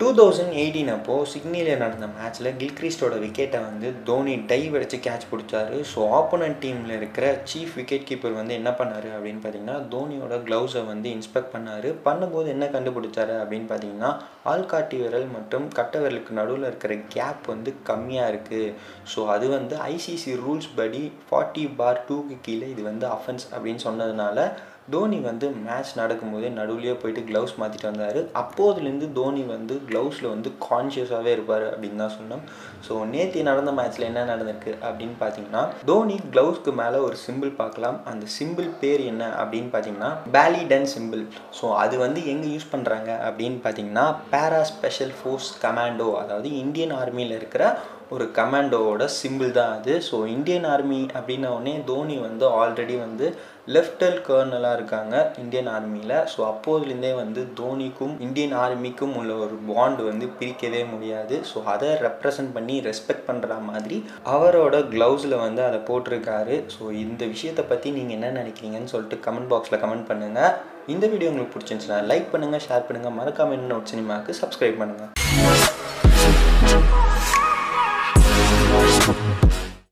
Two thousand eighteen அப்போது சிக்னியில் நடந்த மேட்ச்சில் கில்கிரிஸ்டோட விக்கெட்டை வந்து தோனி டைவ் அடித்து கேட்ச் பிடிச்சாரு. ஸோ ஆப்போனன்ட் டீமில் இருக்கிற சீஃப் விக்கெட் கீப்பர் வந்து என்ன பண்ணார் அப்படின்னு பார்த்தீங்கன்னா தோனியோட க்ளவுஸை வந்து இன்ஸ்பெக்ட் பண்ணார். பண்ணும்போது என்ன கண்டுபிடிச்சாரு அப்படின்னு பார்த்தீங்கன்னா ஆள்காட்டி விரல் மற்றும் கட்ட விரலுக்கு நடுவில் இருக்கிற கேப் வந்து கம்மியாக இருக்குது ஸோ அது வந்து ஐசிசி ரூல்ஸ் படி ஃபார்ட்டி பார் டூக்கு கீழே இது வந்து அஃபென்ஸ் அப்படின்னு சொன்னதுனால தோனி வந்து மேட்ச் நடக்கும்போதே நடுவுலேயே போயிட்டு க்ளவுஸ் மாற்றிட்டு வந்தார். அப்போதுலேருந்து தோனி வந்து க்ளவுஸில் வந்து கான்ஷியஸாகவே இருப்பார் அப்படின்னு தான் சொன்னோம் ஸோ நேற்று நடந்த மேட்ச்சில் என்ன நடந்திருக்கு அப்படின்னு பார்த்தீங்கன்னா தோனி க்ளவுஸ்க்கு மேலே ஒரு சிம்பிள் பார்க்கலாம். அந்த சிம்பிள் பேர் என்ன அப்படின்னு பார்த்தீங்கன்னா பேலிடன் சிம்பிள் ஸோ அது வந்து எங்கே யூஸ் பண்ணுறாங்க அப்படின்னு பார்த்தீங்கன்னா பேரா ஸ்பெஷல் ஃபோர்ஸ் கமாண்டோ அதாவது இந்தியன் ஆர்மியில் இருக்கிற ஒரு கமாண்டோவோட சிம்பிள் தான் அது. ஸோ இந்தியன் ஆர்மி அப்படின்ன தோனி வந்து ஆல்ரெடி வந்து லெஃப்டல் கர்னலாக இருக்காங்க இந்தியன் ஆர்மியில் ஸோ அப்போதுலேருந்தே வந்து தோனிக்கும் இந்தியன் ஆர்மிக்கும் உள்ள ஒரு பாண்ட் வந்து பிரிக்கவே முடியாது. ஸோ அதை ரெப்ரசன்ட் பண்ணி ரெஸ்பெக்ட் பண்ணுற மாதிரி அவரோட க்ளவுஸில் வந்து அதை போட்டிருக்காரு. ஸோ இந்த விஷயத்தை பற்றி நீங்கள் என்ன நினைக்கிறீங்கன்னு சொல்லிட்டு கமெண்ட் பாக்ஸில் கமெண்ட் பண்ணுங்கள் இந்த வீடியோ உங்களுக்கு பிடிச்சிருந்துச்சுன்னா லைக் பண்ணுங்கள் ஷேர் பண்ணுங்கள் மறக்காமல் என்ன சினிமாவுக்கு சப்ஸ்கிரைப் பண்ணுங்கள்